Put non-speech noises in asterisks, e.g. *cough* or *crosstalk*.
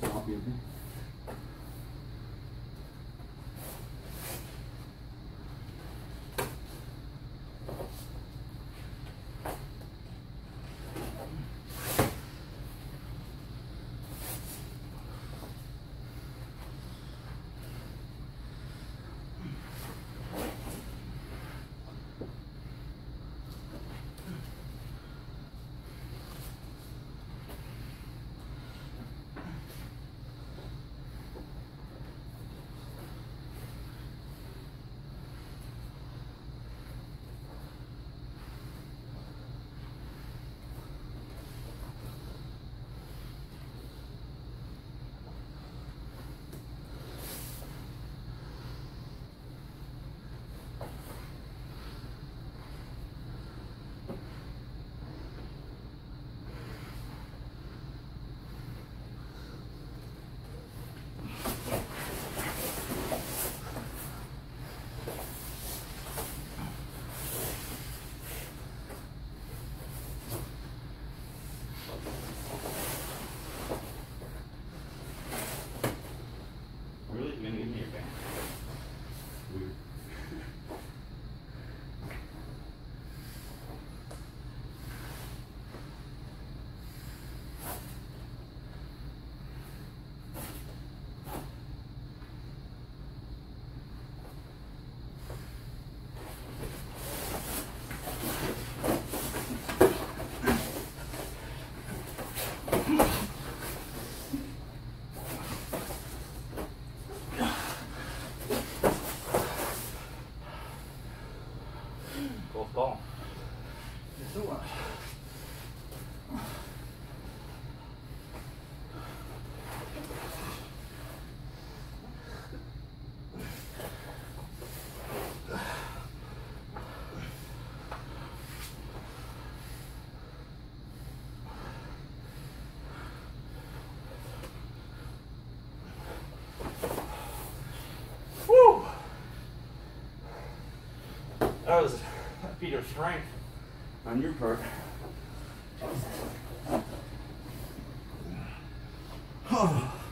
So Close call. Woo! That was a feat of strength on your part. *sighs* Oh.